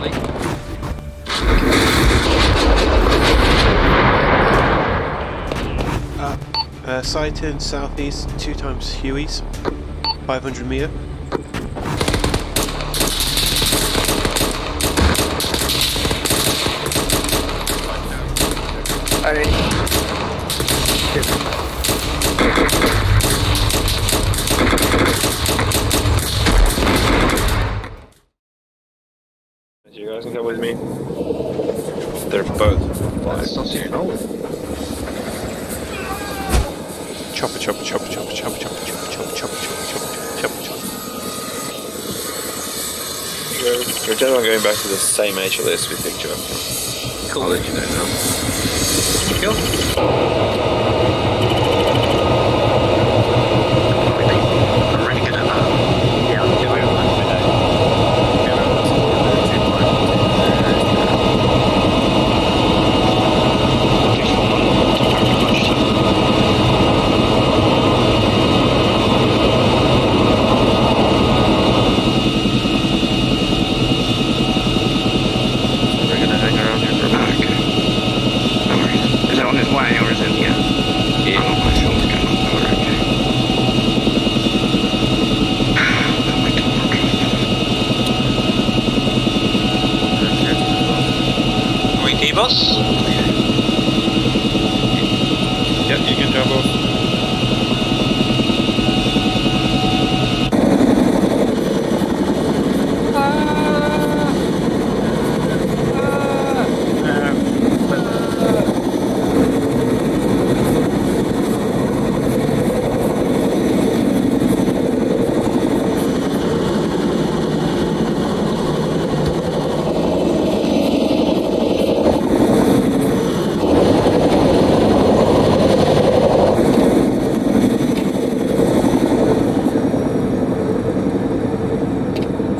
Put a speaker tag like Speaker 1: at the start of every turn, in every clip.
Speaker 1: me.
Speaker 2: Uh, uh, sight in southeast, two times Huey's, 500 meter.
Speaker 3: Back to the same HLS we picked you up.
Speaker 1: Cool.
Speaker 3: I'll let you know now.
Speaker 4: I'm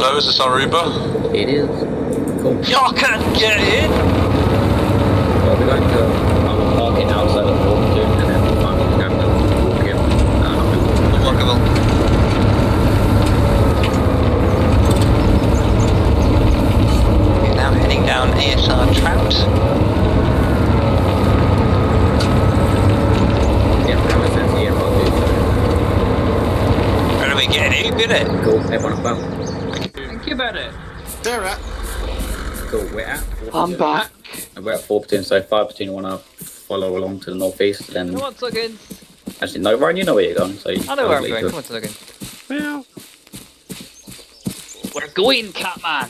Speaker 5: Hello, is this our
Speaker 6: It is. Cool.
Speaker 5: Y'all can't get in!
Speaker 6: Well, uh, We're going to I'm parking outside of Fortitude and then I'm going to walk in. Uh,
Speaker 5: Look
Speaker 7: at them. heading down ASR Trout.
Speaker 6: Yep, How do
Speaker 7: we get in, it?
Speaker 6: Cool, everyone above.
Speaker 1: Think about it.
Speaker 2: They're at.
Speaker 6: Cool. We're at. Four
Speaker 1: I'm back.
Speaker 6: And We're at four platoon, so five platoon want to follow along to the northeast. Then
Speaker 1: Come on, Tuggins.
Speaker 6: actually, no, Ryan, you know where you're going. So you
Speaker 1: I know where I'm going.
Speaker 6: could-
Speaker 1: Come on, Tuggins.
Speaker 2: Well,
Speaker 1: We're going, Catman.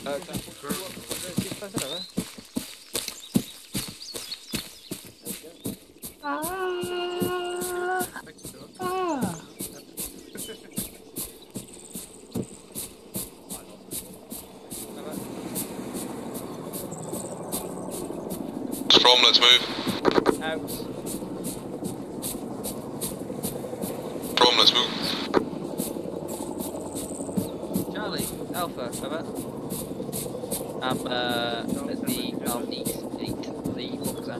Speaker 1: Ah. Ah.
Speaker 5: From, let's move.
Speaker 1: Out.
Speaker 5: From, let's move.
Speaker 1: Charlie, Alpha, over. I'm uh, at the northeast eight, the boxer.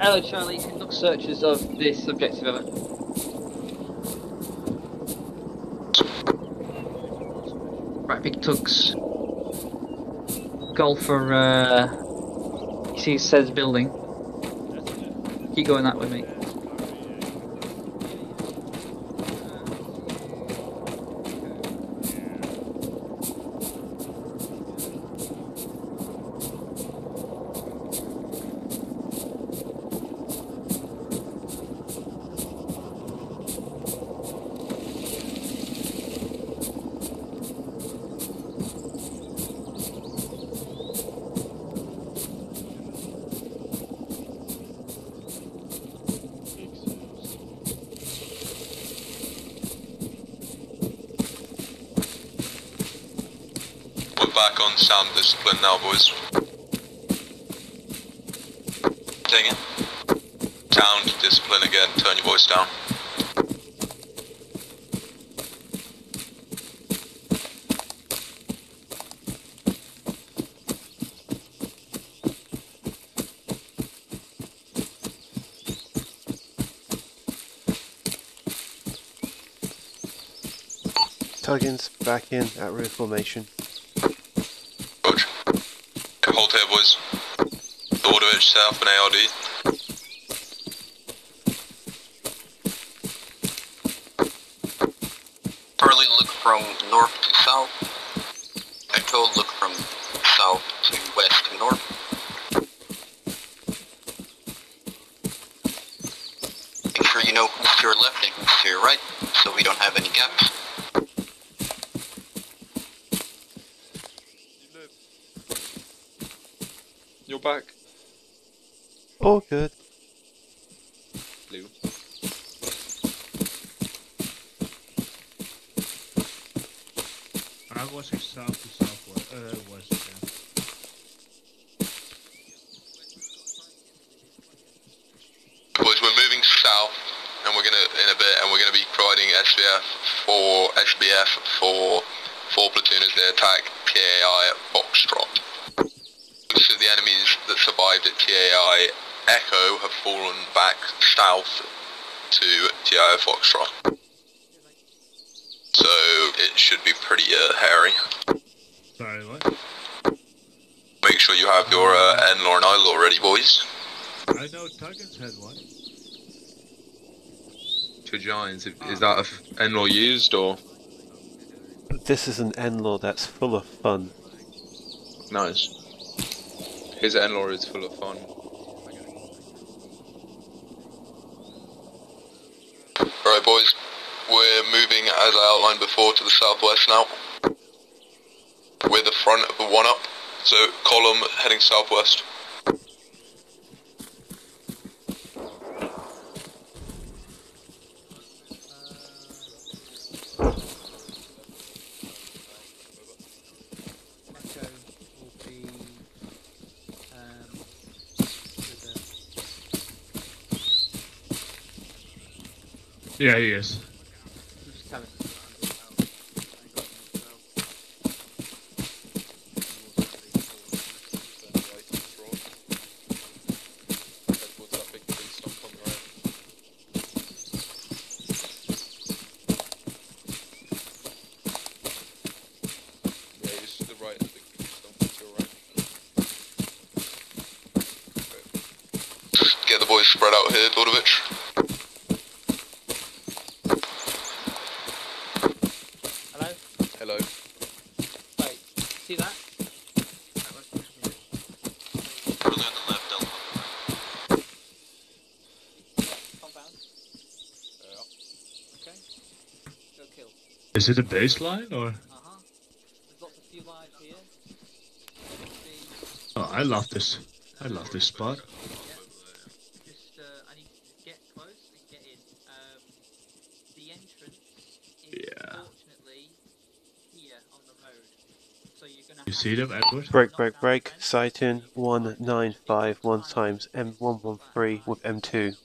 Speaker 1: Hello, Charlie. Conduct searches of this objective, over. Right, big tugs. Goal for uh, see, says building. Keep going that way, mate.
Speaker 5: Back on sound discipline now, boys. Taking Sound discipline again. Turn your voice down.
Speaker 2: Tuggins back in at rear formation.
Speaker 5: Here, boys. Lordovich, South and ARD.
Speaker 8: Charlie, look from north to south. Echo, look from south to west to north. Make sure you know who's to your left and who's to your right, so we don't have any gaps.
Speaker 3: You're back.
Speaker 2: All good.
Speaker 3: Blue.
Speaker 9: I was south to southwest. Uh, west, yeah.
Speaker 5: Boys, we're moving south, and we're gonna in a bit, and we're gonna be providing SBF for SBF for four platooners that attack TAI at Foxtrot. Most of the enemies that survived at TAI Echo have fallen back south to TAI Foxtrot. So it should be pretty uh, hairy.
Speaker 9: Sorry, what?
Speaker 5: Make sure you have your uh, NLAW and ILAW ready, boys.
Speaker 9: I know Tuggins had one.
Speaker 3: Two giants. Is that a f- NLAW used or?
Speaker 2: This is an NLAW that's full of fun.
Speaker 3: Nice. His NLAW is full of fun.
Speaker 5: Alright boys, we're moving as I outlined before to the southwest now. We're the front of the one up, so column heading southwest.
Speaker 9: Yeah, he is. Is it a baseline or?
Speaker 1: Uh-huh. There's lots of few lines here. See,
Speaker 9: Oh, I love this. I love this spot.
Speaker 1: just, uh, I need to get close and get in. Um, the entrance
Speaker 9: Yeah.
Speaker 1: unfortunately here on the road. So you're gonna
Speaker 9: You
Speaker 1: have
Speaker 9: see them, Edward?
Speaker 2: Break, break, break.
Speaker 1: the fence.
Speaker 2: Sighting 195 times M113 with M2.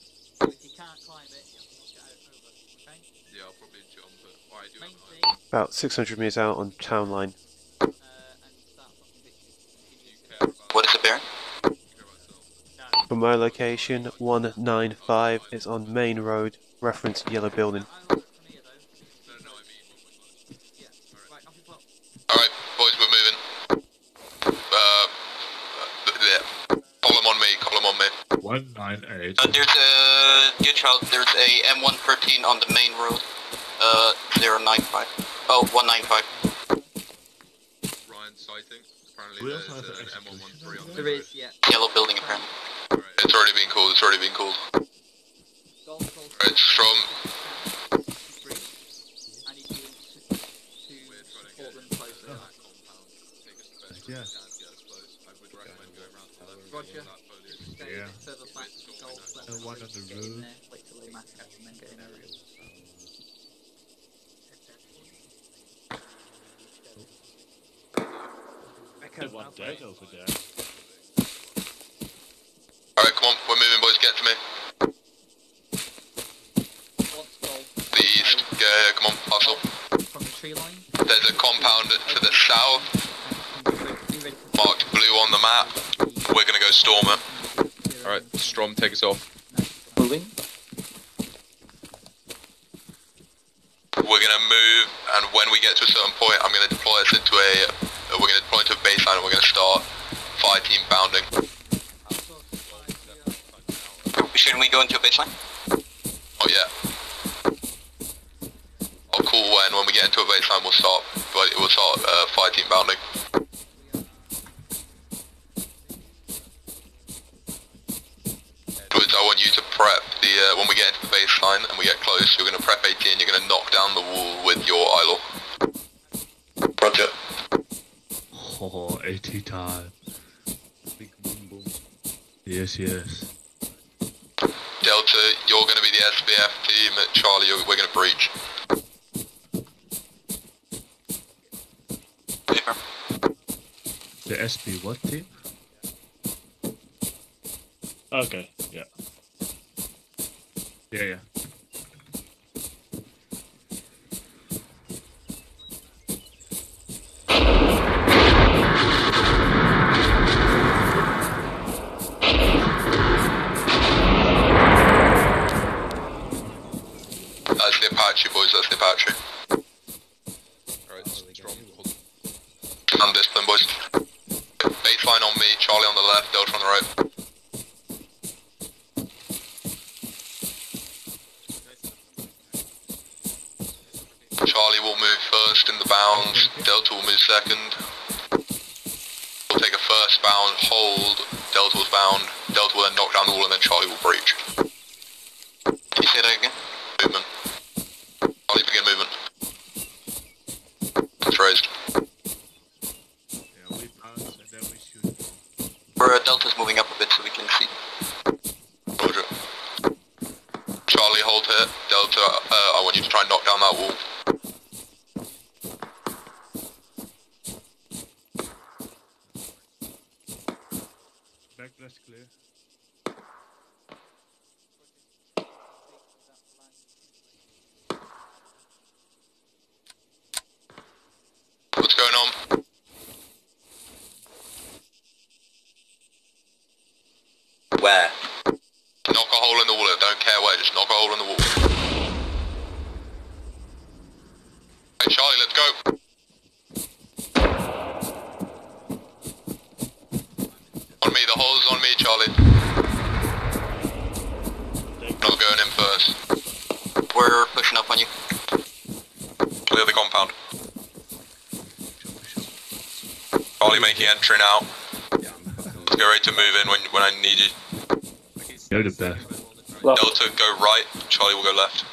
Speaker 1: So if you can't climb it, you have to knock it out over. Okay?
Speaker 3: Yeah, I'll probably jump it. Well, I do
Speaker 1: Main
Speaker 3: have
Speaker 1: thing,
Speaker 2: About 600 meters out on town line.
Speaker 1: uh, and start fucking bitching.
Speaker 3: You care about,
Speaker 8: What is it, Baron?
Speaker 3: you care about self.
Speaker 1: No.
Speaker 2: From my location, 195 is on Main Road, reference yellow building.
Speaker 1: I look from here though.
Speaker 3: No, no, I mean,
Speaker 1: Yeah. Right, off you pop.
Speaker 5: Alright, boys, we're moving. Uh, yeah. Column on me, column on me.
Speaker 9: One nine eight.
Speaker 8: Uh, there's a, dear child, there's a M113 on the main road. Uh, 095. Oh, 195.
Speaker 3: Ryan sighting. Apparently there's an
Speaker 9: an
Speaker 3: M113 on the
Speaker 1: There
Speaker 3: road.
Speaker 1: yeah.
Speaker 8: Yellow building, apparently.
Speaker 3: Alright.
Speaker 5: It's already been called, it's already been called.
Speaker 1: Golf course.
Speaker 5: Right, Strom.
Speaker 1: Three. I need you to, to
Speaker 9: Got one dead over there.
Speaker 5: Alright, come on, we're moving, boys, get to me.
Speaker 1: Once golf.
Speaker 5: The east,
Speaker 1: so
Speaker 5: get here, come on, hustle.
Speaker 1: From the tree line.
Speaker 5: There's a compound to the south,
Speaker 1: and be ready- be ready to-
Speaker 5: marked blue on the map. We're gonna go storm it.
Speaker 3: Alright, Strom, take us off.
Speaker 10: Moving.
Speaker 5: We're gonna move, and when we get to a certain point, I'm gonna deploy us into a. We're gonna deploy into a baseline, and we're gonna start fire team bounding.
Speaker 8: Shouldn't we go into a baseline?
Speaker 5: Oh yeah. I'll call when when we get into a baseline we'll start but we'll start uh, fire team bounding. Edwards, I want you to prep the uh, when we get into the baseline and we get close, you're gonna prep 18, you're gonna knock down the wall with your ILAW. Roger.
Speaker 9: Oh, 80 time. Yes, yes.
Speaker 5: Delta, you're gonna be the SBF team. Charlie, you're, we're gonna breach.
Speaker 9: The SB what team? Okay, yeah. Yeah, yeah. Back left clear.
Speaker 5: What's going on?
Speaker 3: Where?
Speaker 5: Knock a hole in the wall. I don't care where. Just knock a hole in the wall. Making entry now. Let's get ready to move in when, when I need you.
Speaker 9: You're the.
Speaker 5: Delta, go right. Charlie will go left.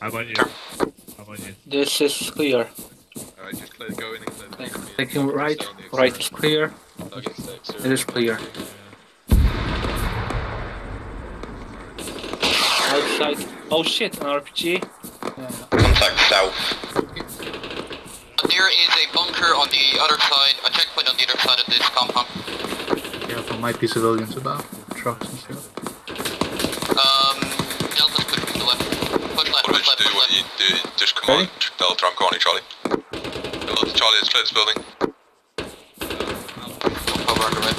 Speaker 9: How about you. I'm on you.
Speaker 11: This is clear.
Speaker 5: Alright, just clear, go in and clear the
Speaker 11: Taking right. Right is clear. It is clear. Outside. Oh shit, an RPG.
Speaker 5: Contact south.
Speaker 8: There is a bunker on the other side, a checkpoint on the other side of this compound.
Speaker 11: Yeah, there might be civilians about. Trucks and stuff.
Speaker 8: Um, Delta's pushing to the left. Push left,
Speaker 5: What
Speaker 8: push
Speaker 5: did
Speaker 8: left,
Speaker 5: do?
Speaker 8: push
Speaker 5: What
Speaker 8: left.
Speaker 5: you do? Just command Delta. I'm calling you, Charlie. Delta, Charlie, let's clear this building.
Speaker 8: Cover on the right.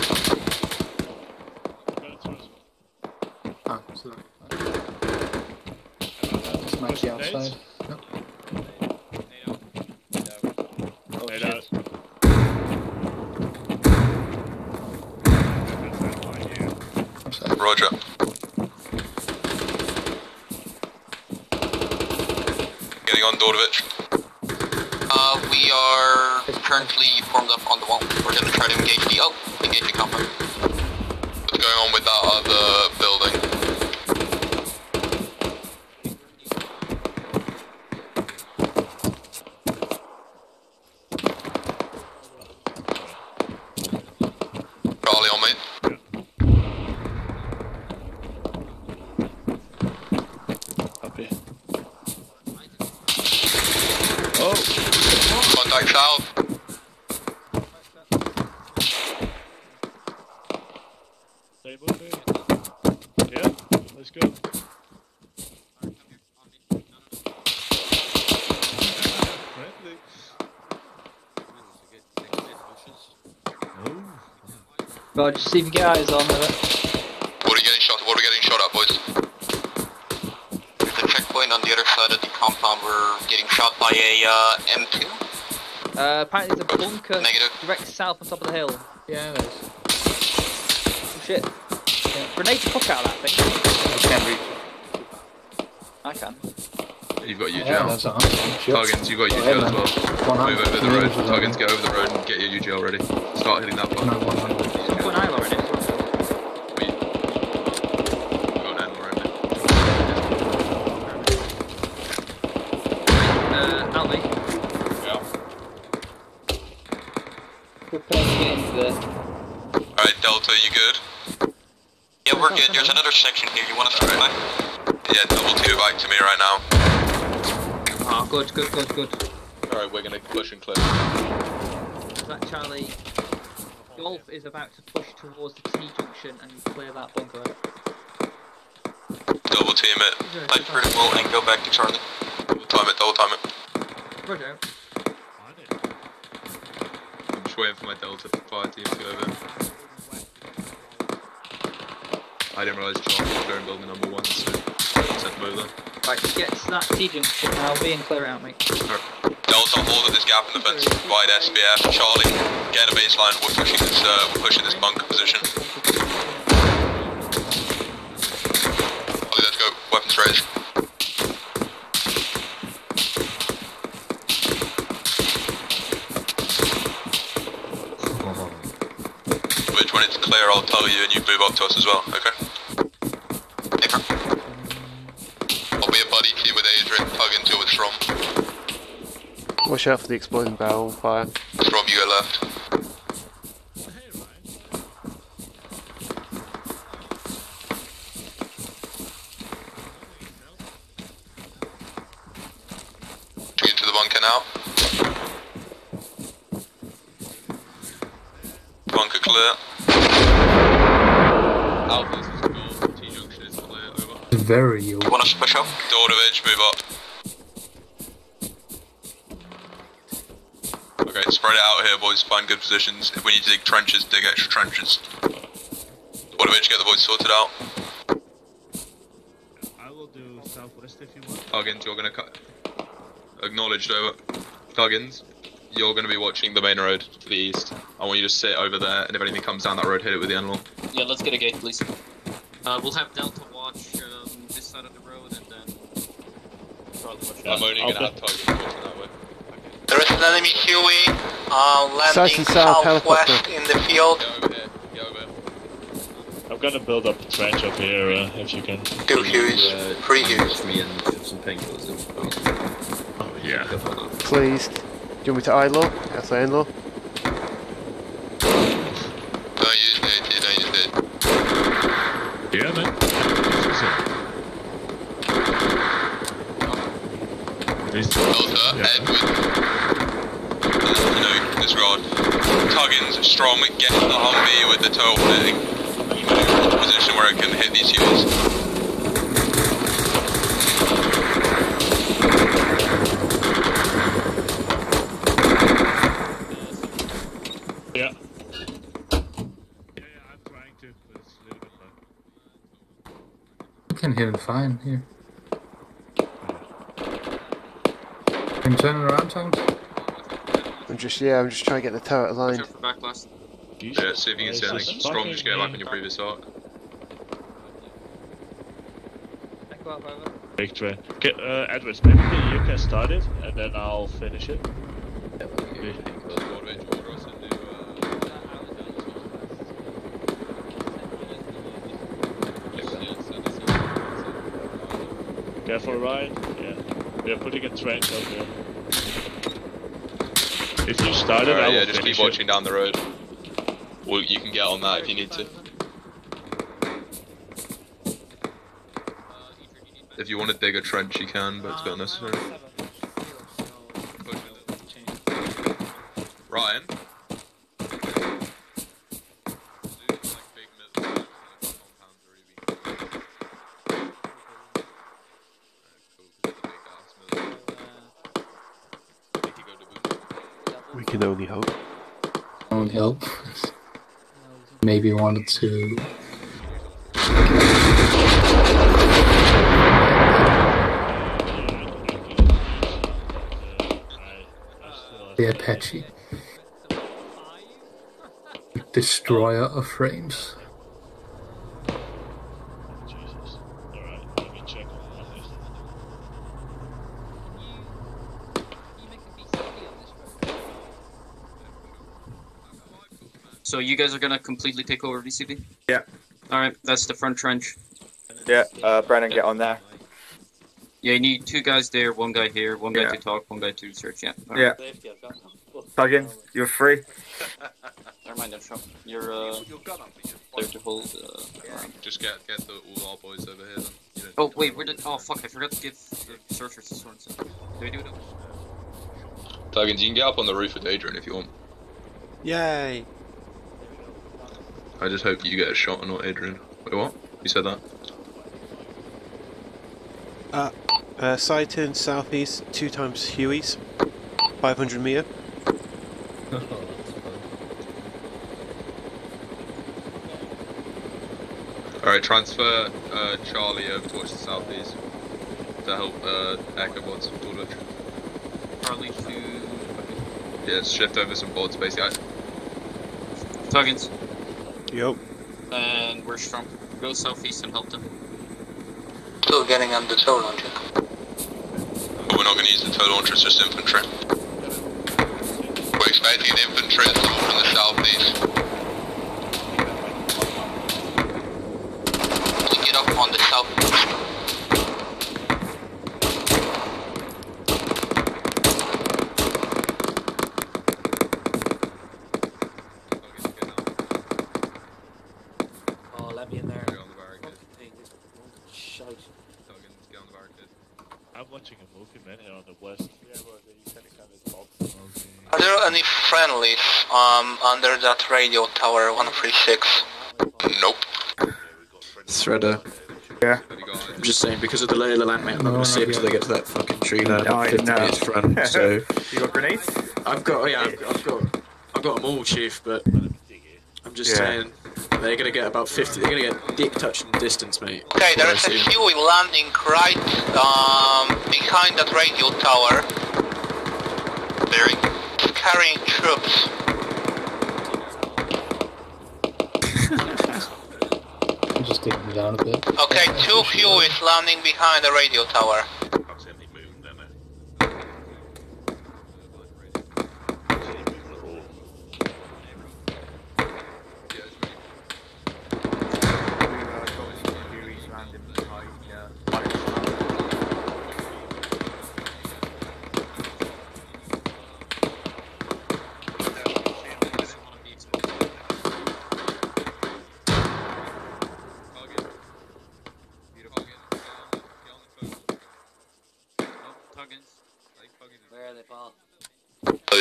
Speaker 11: Ah, so. This might be outside. Oh
Speaker 9: Laid
Speaker 11: shit.
Speaker 9: out.
Speaker 11: Outside.
Speaker 5: Roger. Getting on Dordovich.
Speaker 8: Uh, we are currently formed up on the wall. We're gonna try to engage the, oh, engage the compound.
Speaker 5: What's going on with that other building? Charlie on me.
Speaker 11: Copy.
Speaker 5: Contact south.
Speaker 9: Stable there. Yeah, let's go. Friendly. Oh,
Speaker 10: Roger, see if you get eyes on with it.
Speaker 5: What are you getting shot? What are we getting shot at, boys?
Speaker 8: There's a checkpoint on the other side of the compound. We're getting shot by a uh, M2.
Speaker 10: Uh, apparently there's a bunker
Speaker 8: Negative.
Speaker 10: direct south on top of the hill.
Speaker 11: Yeah, there's.
Speaker 1: shit. Yeah. Grenade the fuck out of that thing.
Speaker 11: Can't reach.
Speaker 1: I can.
Speaker 12: You've got UGL.
Speaker 11: Yeah, that's on. Shit.
Speaker 12: Tuggins, you've got
Speaker 11: Go
Speaker 12: UGL as well. Move over the
Speaker 11: Move
Speaker 12: road.
Speaker 11: over the
Speaker 12: Tuggins, get over the road and get your UGL ready. Start hitting that block.
Speaker 11: No, 100.
Speaker 1: Some point I already.
Speaker 12: Go on, end, we're ending.
Speaker 1: Uh, Albi.
Speaker 11: We're playing get into there.
Speaker 5: Alright, Delta, you good?
Speaker 8: Yeah, we're good. There's another section here. You want us to go back?
Speaker 5: Yeah, double two back to me right now.
Speaker 1: Oh, good, good, good, good.
Speaker 12: Alright, we're gonna push and clear.
Speaker 1: That Charlie. Golf is about to push towards the T junction and clear that bunker.
Speaker 5: Double team it.
Speaker 8: Light critical and go back to Charlie.
Speaker 5: Double time it, double time it.
Speaker 1: Roger.
Speaker 12: I'm just waiting for my Delta fire team to go over. I didn't realise Charles was going building number one, so I set them over.
Speaker 1: Right, get to that T junction and I'll be and clear out, mate.
Speaker 5: Delta, hold at this gap in the fence. Wide SBF. Charlie, get a baseline. We're pushing this. Uh, we're pushing this bunker position. Charlie, let's go. Weapons raised. Which when it's clear, I'll tell you, and you move up to us as well. Okay.
Speaker 2: Watch out for the exploding barrel fire.
Speaker 5: From you go left. Into the bunker now. Bunker clear.
Speaker 12: Alpha, this is gold. T junction is clear. Over.
Speaker 11: Very you.
Speaker 8: You want us to push up?
Speaker 5: Door to edge, move up. Boys. Find good positions. If we need to dig trenches, dig extra trenches. Door to edge, get the boys sorted out.
Speaker 9: I will do southwest if you want.
Speaker 12: Tuggins, you're gonna cut. Acknowledged over. Tuggins, you're gonna be watching the main road to the east. I want you to sit over there, and if anything comes down that road, hit it with the animal.
Speaker 13: Yeah, let's get a gate, please.
Speaker 1: Uh, we'll have Delta watch um, this side of the road and then.
Speaker 13: Charlie, watch
Speaker 12: I'm only
Speaker 13: I'll
Speaker 12: gonna have
Speaker 13: be-
Speaker 12: watching that way.
Speaker 8: There is an enemy Huey uh,
Speaker 2: South
Speaker 8: landing
Speaker 2: and south
Speaker 8: southwest
Speaker 2: helicopter.
Speaker 8: in the field.
Speaker 12: Get over here. Get over here.
Speaker 9: I'm gonna build up a trench up here uh, if you can.
Speaker 8: Two Hueys. Three Hueys.
Speaker 6: me and shoot some painkillers in.
Speaker 9: Oh yeah.
Speaker 2: Please. Do you want me to ILAW? That's ILAW.
Speaker 5: Don't use the AT, don't use the
Speaker 9: Yeah, man. This is
Speaker 5: Delta,
Speaker 9: yeah.
Speaker 5: Edward. You know, disregard. Tuggins, Strom, get in the Humvee with the tail fitting. Move position where it can hit these Hueys.
Speaker 9: Yeah. Yeah, yeah, I'm trying to, but it's a little bit hard.
Speaker 11: I can hit him fine here. Can turn it around, Tom?
Speaker 2: I'm just yeah, I'm just trying to get the turret aligned.
Speaker 1: Backlash.
Speaker 12: Yeah, see if you can see
Speaker 9: It's
Speaker 12: anything.
Speaker 9: just
Speaker 12: Strom, just get back
Speaker 9: fucking
Speaker 12: on your previous arc.
Speaker 1: Echo.
Speaker 9: Big train. Okay, uh, Edwards, maybe you can start it and then I'll finish it. Careful, Ryan. Yeah. We are putting a trench up here. If you start it, I will
Speaker 12: yeah, just keep
Speaker 9: it.
Speaker 12: watching down the road. Well, you can get on that if you need to. If you want to dig a trench, you can, but it's a bit unnecessary. Ryan?
Speaker 2: Can only hope.
Speaker 11: Only help. Maybe wanted to. The Apache. Destroyer of frames.
Speaker 13: You guys are gonna completely take over VCP?
Speaker 7: Yeah.
Speaker 13: Alright, that's the front trench.
Speaker 7: Yeah, uh, Brandon, get on there.
Speaker 13: Yeah, you need two guys there, one guy here, one guy
Speaker 7: Yeah.
Speaker 13: to talk, one guy to search, yeah.
Speaker 7: Yeah. Tuggin, you're free.
Speaker 13: Never mind, I'm sure. You're, uh, there to hold, uh, around.
Speaker 12: Just get get the, all our boys over here then. You
Speaker 13: Oh, wait, where did, oh fuck, I forgot to give the searchers the swords. Did we do it?
Speaker 12: Tuggins, you can get up on the roof with Adrian if you want.
Speaker 2: Yay!
Speaker 12: I just hope you get a shot and not Adrian. Wait, what? You said that?
Speaker 2: Uh, uh, side turn southeast, two times Huey's. 500 meter.
Speaker 12: Alright, transfer uh, Charlie over towards the southeast to help uh, Echo bots with Dulwich.
Speaker 13: Charlie to
Speaker 12: Yeah, shift over some bots basically.
Speaker 13: Tuggins.
Speaker 2: Yup.
Speaker 13: And where's Trump? Go southeast and help them.
Speaker 8: Still getting on the tow launcher.
Speaker 5: But we're not going to use the tow launcher, it's just infantry. We're expecting an infantry assault from the southeast.
Speaker 8: Get up on the south.
Speaker 11: Oh, let me in there.
Speaker 12: Get on the barricade.
Speaker 11: Shite.
Speaker 12: Tuggins, get on the barricade.
Speaker 9: I'm watching a movie man here on the west. Yeah, well, you said it kind of box. Okay.
Speaker 8: Are there any friendlies um, under that radio tower 136?
Speaker 5: Nope.
Speaker 14: Threader.
Speaker 7: Yeah.
Speaker 14: I'm just saying, because of the lay of the land, mate, I'm not going to see it until they get to that fucking tree line.
Speaker 7: I
Speaker 14: 50
Speaker 7: know.
Speaker 14: meters front, so.
Speaker 7: You got grenades?
Speaker 14: I've got, oh yeah, I've, I've got, I've got them all, chief, but I'm just
Speaker 7: Yeah.
Speaker 14: saying, they're going to get about 50, they're going to get dick touching distance, mate.
Speaker 8: Okay,
Speaker 14: That's
Speaker 8: there
Speaker 14: what
Speaker 8: is
Speaker 14: I
Speaker 8: a
Speaker 14: see.
Speaker 8: Huey landing right um, behind that radio tower. They're carrying troops.
Speaker 11: Just taking me down a bit.
Speaker 8: Okay, two Hueys landing behind the radio tower.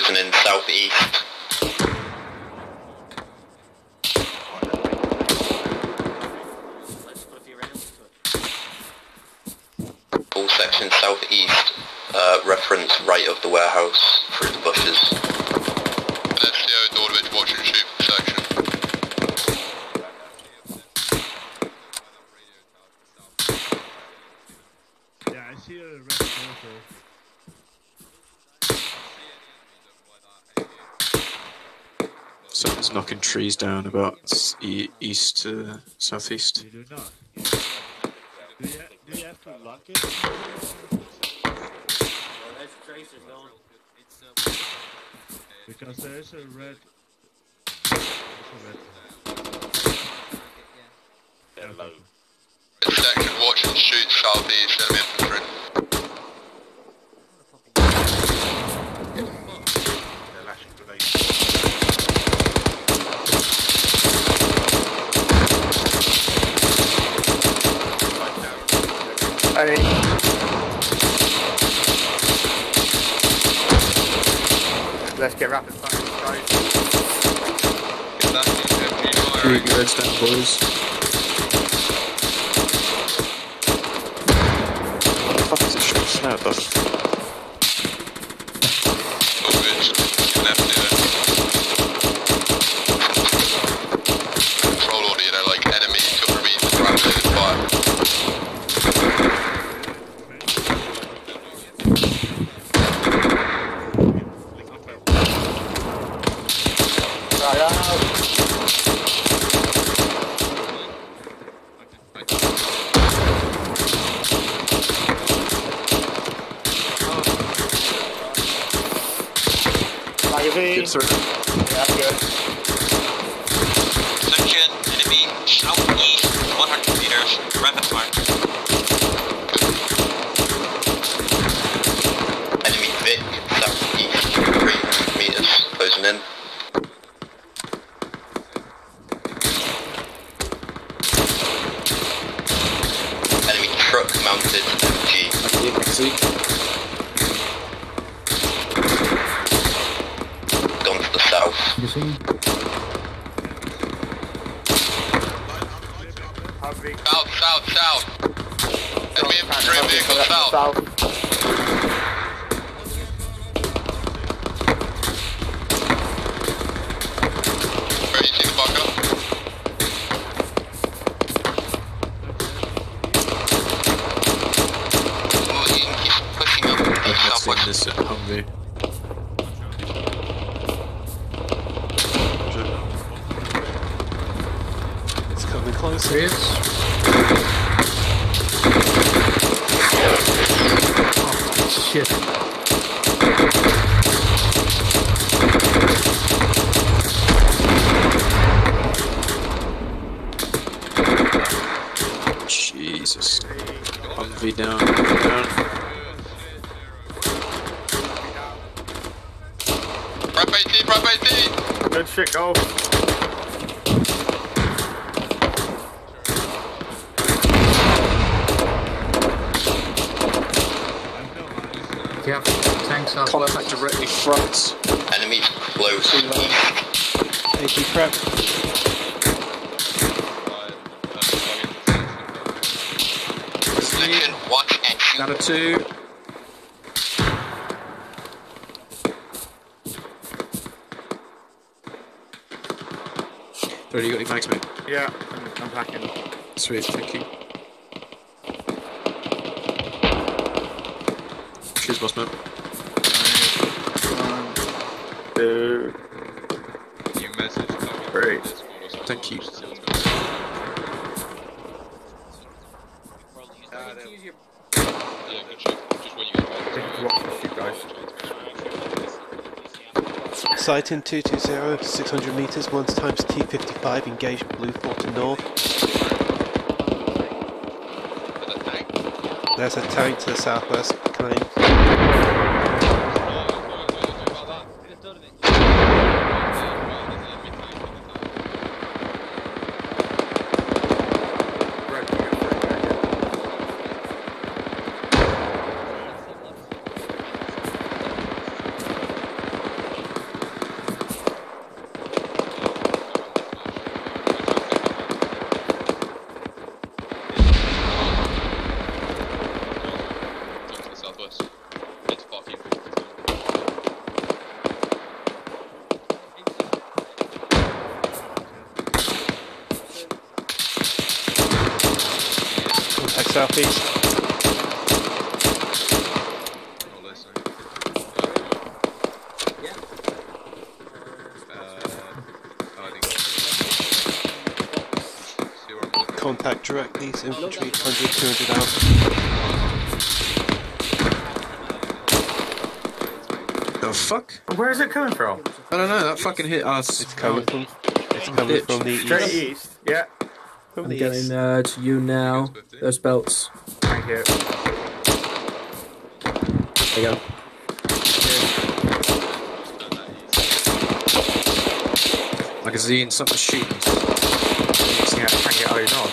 Speaker 8: Closing in southeast. All section southeast. Uh, reference right of the warehouse through the bushes.
Speaker 5: SCO Dordovich watch and shoot for section.
Speaker 9: Yeah, I see a red photo.
Speaker 14: Someone's knocking trees down about e- east to southeast.
Speaker 9: You do not. Do you, do you have to lock it? Because there is a red. A red.
Speaker 13: Hello.
Speaker 5: Section watch and shoot southeast enemy infantry.
Speaker 7: Let's get rapid fire. guys.
Speaker 14: Keep your heads down, boys. What the fuck is it shooting snow above?
Speaker 5: Control order, you know, like enemy cover me rapid fire.
Speaker 7: Magazine.
Speaker 14: Good, sir.
Speaker 7: Yeah, good.
Speaker 8: Attention, enemy southeast, 100 meters, rapid fire.
Speaker 5: Enemy Vic, southeast, 300 meters, closing in. Enemy truck mounted MG. Gone to the south.
Speaker 15: You see?
Speaker 5: South, south, south. Enemy infantry vehicle south. Where you see the bunker?
Speaker 8: Oh, you can keep pushing up the
Speaker 14: I've seen
Speaker 8: southwest.
Speaker 14: this at Humvee.
Speaker 2: Coming closer.
Speaker 15: It is. Oh, shit.
Speaker 14: Jesus. Humvee down. down.
Speaker 5: Prep 18, prep 18!
Speaker 7: Good shit, go.
Speaker 15: Careful. Tanks up.
Speaker 14: Contact directly front.
Speaker 5: Enemy close east.
Speaker 2: AP prep.
Speaker 8: Position, watch and shoot.
Speaker 14: Ladder two. Already got any mags, mate?
Speaker 7: Yeah, I'm, I'm packing.
Speaker 14: Sweet, thank you. Cheers, boss man.
Speaker 12: Message
Speaker 7: three.
Speaker 14: Thank you.
Speaker 2: Sighting 220, 600 meters, 1 times T55, engage blue 4 to north. There's a tank to the southwest, coming.
Speaker 12: Jump to the southwest. It's fucking.
Speaker 2: Contact southeast.
Speaker 12: Not listening. Uh, I think. See where I'm looking.
Speaker 2: Contact direct east infantry, 100, 200 out.
Speaker 14: The fuck?
Speaker 7: Where is it coming from?
Speaker 14: I don't know, that fucking hit us.
Speaker 2: It's coming from, it's coming from the east.
Speaker 7: Straight
Speaker 2: east.
Speaker 7: east. Yeah.
Speaker 2: From
Speaker 16: I'm
Speaker 2: the
Speaker 16: getting
Speaker 2: east.
Speaker 16: uh, to you now. Those belts.
Speaker 7: Thank you.
Speaker 16: There you go.
Speaker 14: Magazine, something shooting us.
Speaker 7: Yeah, thank you. Oh, you know.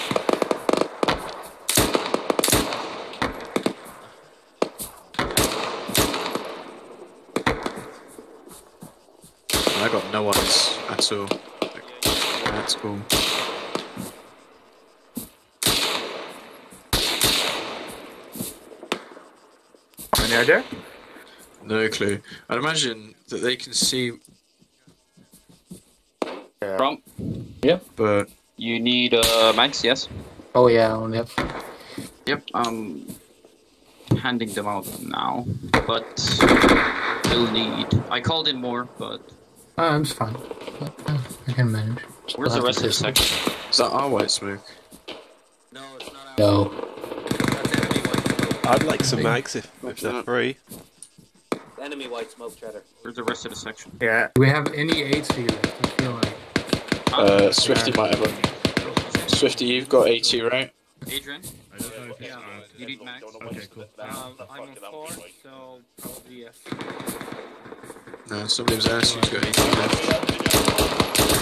Speaker 14: I got no ones at all. That's cool.
Speaker 7: Any idea?
Speaker 14: No clue. I'd imagine that they can see,
Speaker 13: From,
Speaker 14: but
Speaker 13: you need uh, mags, yes?
Speaker 15: Oh yeah, on the
Speaker 13: Yep, I'm handing them out now, but we'll need. I called in more, but
Speaker 15: Oh, it's fine. I can manage.
Speaker 13: where's the rest of the
Speaker 15: have to
Speaker 13: section?
Speaker 14: is that our white smoke?
Speaker 15: No, it's not our. No.
Speaker 2: I'd like some mags if, if they're free.
Speaker 17: Enemy white smoke cheddar.
Speaker 13: Where's the rest of the section?
Speaker 7: Yeah.
Speaker 15: Do we have any HC left? I feel like.
Speaker 14: Uh, Swifty might have a. Swifty, you've got A2, right?
Speaker 13: Adrian?
Speaker 9: I don't know if it's
Speaker 13: Yeah, you need max.
Speaker 9: Okay, cool.
Speaker 1: Um, I'm on four, so probably yes.
Speaker 14: No, somebody was asking who's got A2 left.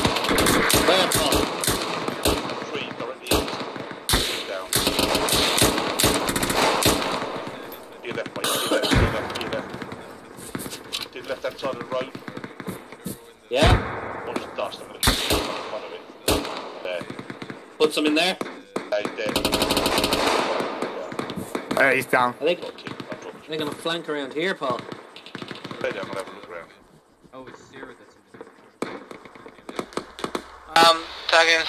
Speaker 17: To your left, mate. To your left, to your left, to your left. To the left hand side of the road.
Speaker 18: Yeah?
Speaker 17: Watch the dust. I'm going to keep in front of it. There.
Speaker 18: Put some in there?
Speaker 17: Hey, there.
Speaker 7: Uh, he's down.
Speaker 18: Are they, are they gonna flank around here, Paul?
Speaker 17: Lay down, I'll have a look around.
Speaker 13: Oh, it's zero that's
Speaker 8: Um, tagging.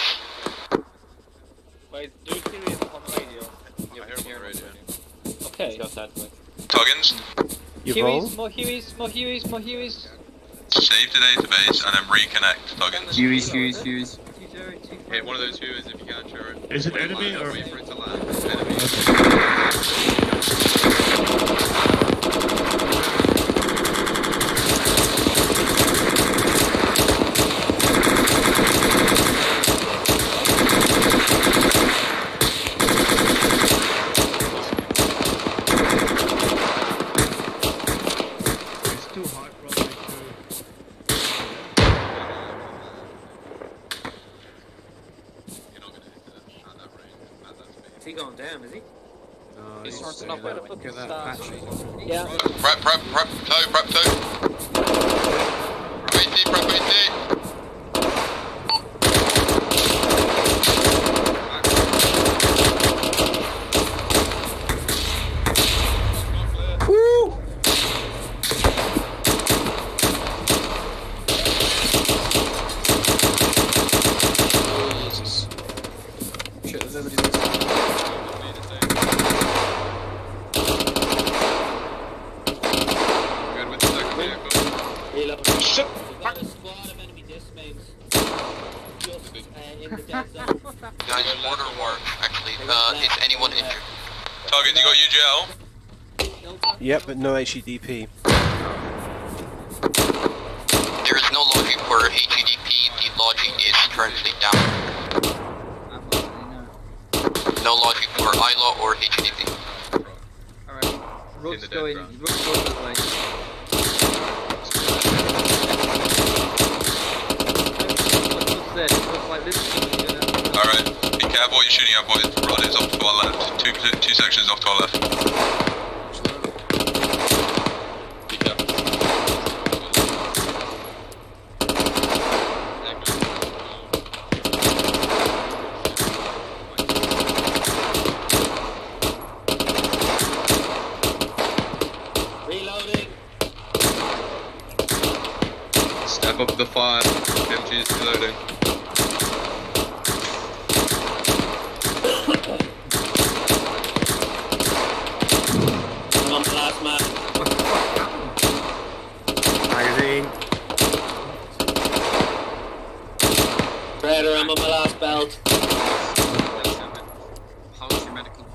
Speaker 1: Wait, do you hear it on the radio?
Speaker 12: I hear him on the radio.
Speaker 18: Okay.
Speaker 12: Tuggins,
Speaker 1: Hueys, more Hueys, more Hueys, more Hueys.
Speaker 12: save the database and then reconnect, Tuggins.
Speaker 13: Hueys, Hueys, Hueys.
Speaker 12: Hit one of those Hueys if you can, Sharon.
Speaker 9: Is it enemy or-
Speaker 12: Wait for it to land. Enemy.
Speaker 18: He going down, is he?
Speaker 14: No,
Speaker 18: He's
Speaker 14: he's
Speaker 18: sorting
Speaker 14: staying
Speaker 18: up where
Speaker 14: there.
Speaker 18: the fucking
Speaker 14: Get that
Speaker 18: stars
Speaker 14: patchy.
Speaker 18: Yeah.
Speaker 5: Prep, prep, prep, two, prep, two. Prep 80, prep 80.
Speaker 14: Jesus. Shit, there's nobody there.
Speaker 12: Good with the second vehicle.
Speaker 18: Reload.
Speaker 12: Shit.
Speaker 18: We've got a squad of enemy dismounts. Just uh, in the dead zone.
Speaker 8: Guys, order war, actually. Uh, is anyone injured?
Speaker 12: Tuggins, you got UGL?
Speaker 2: Yep, but no HEDP.
Speaker 8: There is no logic for HEDP. The logic is currently down. No logic for ILAW or HEDP.
Speaker 1: Alright. Road's going,
Speaker 12: ground.
Speaker 1: road's going this way. What's this? Looks like this is gonna be gonna-
Speaker 12: Alright, be careful what you're shooting at, boys. Rod is off to our left. Two, two sections off to our left. Be careful.
Speaker 18: Reloading.
Speaker 12: Step up the fire. MG is reloading.
Speaker 18: I'm on the last man.
Speaker 7: Magazine.
Speaker 18: Raider, I'm on my last belt.
Speaker 13: How is your medical?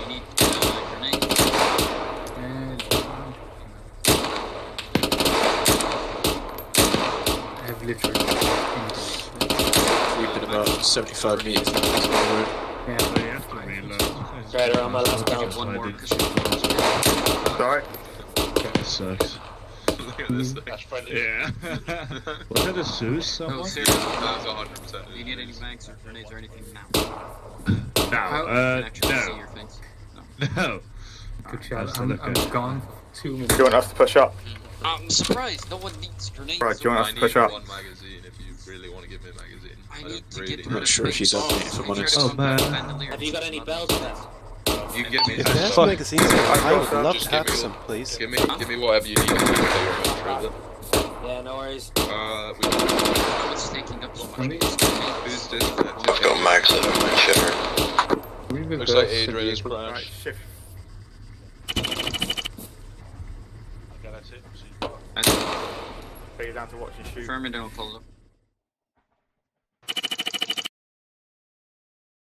Speaker 13: You need uh, grenade.
Speaker 15: I have literally.
Speaker 14: We've been about 75 meters from the.
Speaker 15: Yeah.
Speaker 9: So you have to reload.
Speaker 18: Raider, I'm my last belt.
Speaker 13: One more.
Speaker 7: Sorry.
Speaker 9: That sucks.
Speaker 12: Look at this thing.
Speaker 17: That's.
Speaker 9: Yeah. Was that a Zeus
Speaker 13: No, seriously.
Speaker 12: That was 100%.
Speaker 13: do you need any mags or grenades or anything now?
Speaker 9: No,
Speaker 13: How
Speaker 9: uh,
Speaker 13: can actually see
Speaker 9: no.
Speaker 13: your face?
Speaker 9: No.
Speaker 15: Good
Speaker 9: That's
Speaker 15: shot. I'm, I'm gone for two
Speaker 7: Do
Speaker 15: minutes.
Speaker 7: you want us to push up?
Speaker 13: I'm surprised no one needs grenades.
Speaker 7: Right, do you want us to push up?
Speaker 12: one magazine if you really want to give me a magazine.
Speaker 13: I,
Speaker 12: I
Speaker 13: need to
Speaker 12: really
Speaker 13: get
Speaker 14: I'm not sure if he's up yet, if I'm honest.
Speaker 9: Oh, man.
Speaker 18: Have you got any belts left?
Speaker 12: You can give me
Speaker 2: If
Speaker 12: some
Speaker 2: there's
Speaker 12: stuff.
Speaker 2: magazines, I would love to have some, please.
Speaker 12: Give me, give me whatever you need to do your inventory of it.
Speaker 18: Yeah, no worries.
Speaker 12: Uh, we
Speaker 13: What's taking up so much space?
Speaker 12: who's this?
Speaker 5: I've got max in my shiver.
Speaker 12: Looks like Adrian has
Speaker 7: Right,
Speaker 12: crashed.
Speaker 7: shift.
Speaker 17: Okay, that's it. See you.
Speaker 18: And
Speaker 7: Take it down to watch and shoot.
Speaker 13: Close up.